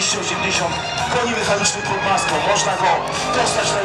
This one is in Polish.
280 koni mechanicznych pod maską. Można go dostać na